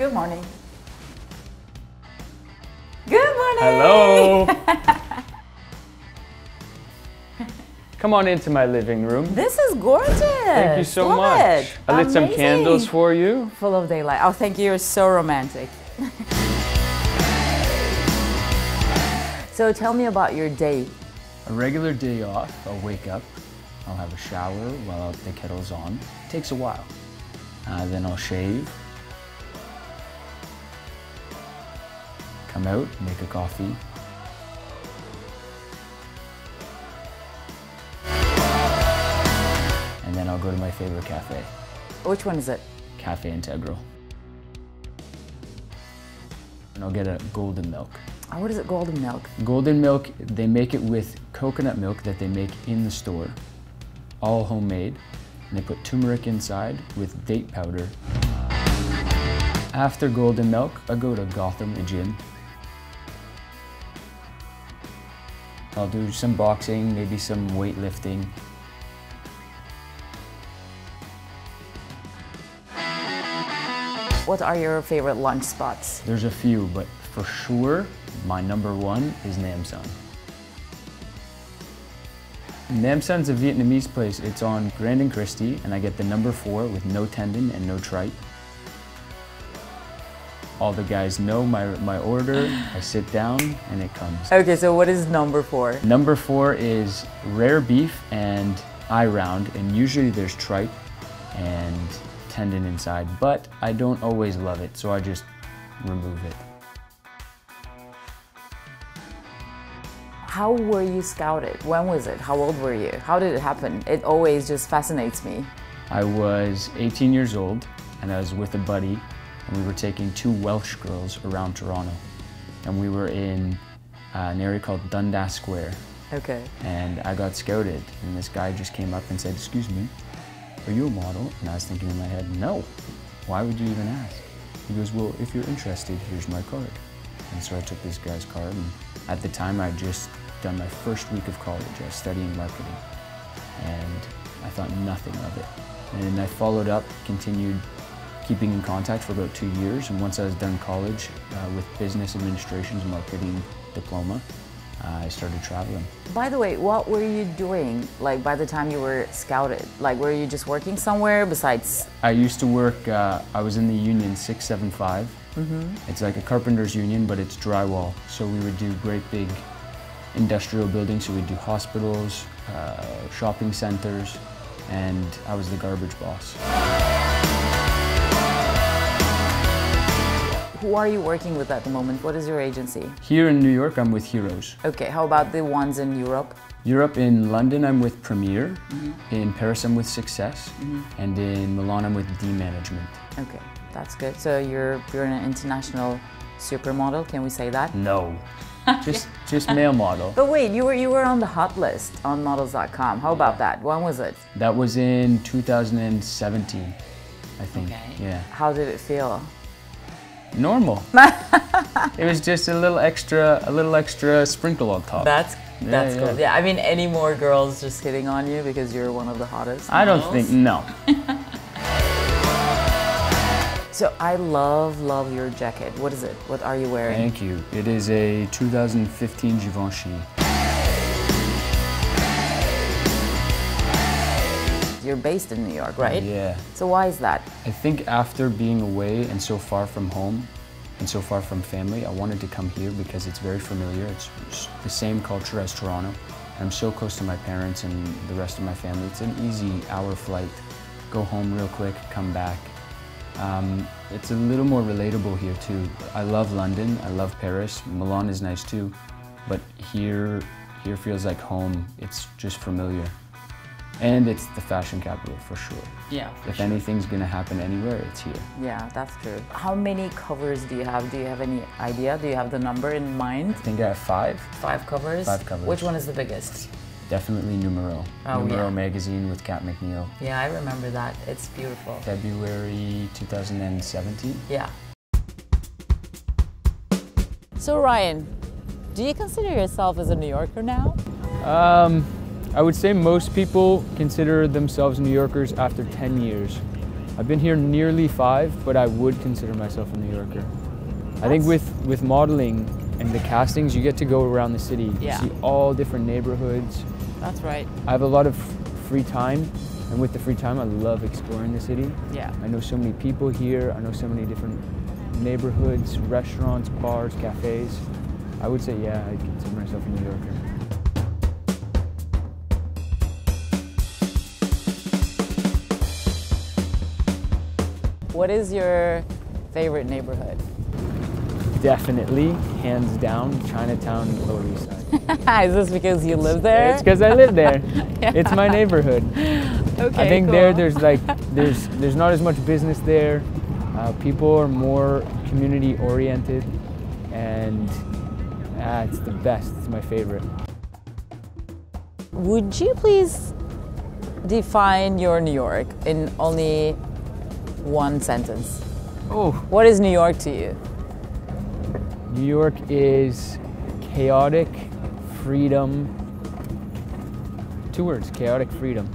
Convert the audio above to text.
Good morning. Good morning. Hello. Come on into my living room. This is gorgeous. Thank you so Love much. It. I lit some candles for you. Full of daylight. Oh, thank you. You're so romantic. so tell me about your day. A regular day off, I'll wake up, I'll have a shower while the kettle's on. It takes a while. Uh, then I'll shave, come out, make a coffee. And then I'll go to my favorite cafe, Which one is it? Cafe Integral. And I'll get a golden milk. Oh, what is it? Golden milk. Golden milk, they make it with coconut milk that they make in the store, all homemade. And they put turmeric inside with date powder. After golden milk, I go to Gotham, the gym. I'll do some boxing, maybe some weightlifting. What are your favorite lunch spots? There's a few, but for sure, my number one is Nam Son. Nam Son's a Vietnamese place. It's on Grand and Chrystie, and I get the number four with no tendon and no tripe. All the guys know my, my order. I sit down and it comes. Okay, so what is number four? Number four is rare beef and eye round, and usually there's tripe and tendon inside, but I don't always love it, so I just remove it. How were you scouted? When was it? How old were you? How did it happen? It always just fascinates me. I was 18 years old and I was with a buddy and we were taking two Welsh girls around Toronto. And we were in uh, an area called Dundas Square Okay. and I got scouted and this guy just came up and said, excuse me, are you a model? And I was thinking in my head, no, why would you even ask? He goes, well, if you're interested, here's my card. And so I took this guy's card and at the time I'd just done my first week of college. I was studying marketing and I thought nothing of it. And I followed up, continued keeping in contact for about two years. And once I was done college uh, with business administration's marketing diploma, uh, I started traveling. By the way, what were you doing like by the time you were scouted? Like were you just working somewhere besides I used to work, uh, I was in the union 675. It's like a carpenter's union, but it's drywall. So we would do great big industrial buildings. So we'd do hospitals, uh, shopping centers, and I was the garbage boss. Who are you working with at the moment? What is your agency? Here in New York, I'm with Heroes. Okay, how about the ones in Europe? Europe, in London, I'm with Premier. Mm-hmm. In Paris, I'm with Success. Mm-hmm. And in Milan, I'm with D Management. Okay, that's good. So you're you're an international supermodel, can we say that? No, just just male model. But wait, you were you were on the hot list on models.com. How about that? When was it? That was in 2017, I think. Okay. Yeah. How did it feel? Normal. it was just a little extra, a little extra sprinkle on top. That's that's yeah. cool. Yeah, I mean, any more girls just hitting on you because you're one of the hottest? I don't think no. So I love love your jacket. What is it? What are you wearing? Thank you. It is a 2015 Givenchy. You're based in New York, right? Yeah. So why is that? I think after being away and so far from home and so far from family, I wanted to come here because it's very familiar. It's s- the same culture as Toronto. I'm so close to my parents and the rest of my family. It's an easy hour flight. Go home real quick, come back. Um, it's a little more relatable here too. I love London, I love Paris. Milan is nice too, but here, here feels like home. It's just familiar. And it's the fashion capital for sure. Yeah. If anything's gonna happen anywhere, it's here. Yeah, that's true. How many covers do you have? Do you have any idea? Do you have the number in mind? I think I have five. Five covers? Five covers. Which one is the biggest? Definitely Numero. Oh, Numero yeah. magazine with Cat McNeil. Yeah, I remember that. It's beautiful. February 2017. Yeah. So Ryan, do you consider yourself as a New Yorker now? Um, I would say most people consider themselves New Yorkers after 10 years. I've been here nearly five, but I would consider myself a New Yorker. I think with, with modeling and the castings, you get to go around the city, Yeah. see all different neighborhoods. That's right. I have a lot of free time, and with the free time, I love exploring the city. Yeah. I know so many people here. I know so many different neighborhoods, restaurants, bars, cafes. I would say, yeah, I consider myself a New Yorker. What is your favorite neighborhood? Definitely, hands down, Chinatown, Lower East Side. is this because you live there? It's because I live there. It's my neighborhood. okay, I think there, there's like, there's, there's not as much business there. Uh, people are more community oriented, and uh, it's the best. It's my favorite. Would you please define your New York in only one sentence? Oh, What is New York to you? New York is chaotic freedom. Two words: chaotic freedom.